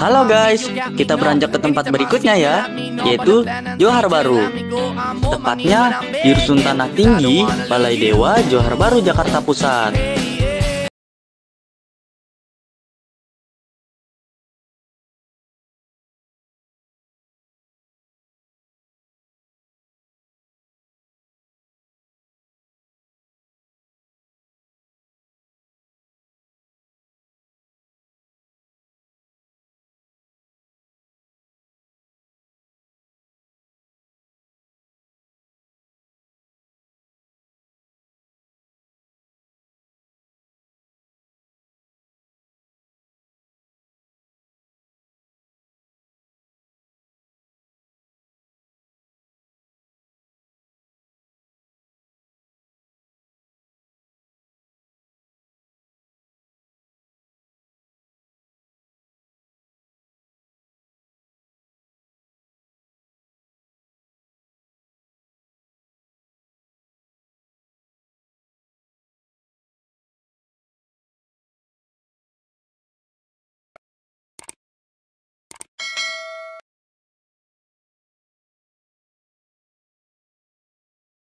Halo guys, kita beranjak ke tempat berikutnya ya, yaitu Johar Baru. Tepatnya di Rusun Tanah Tinggi, Balai Dewa, Johar Baru, Jakarta Pusat.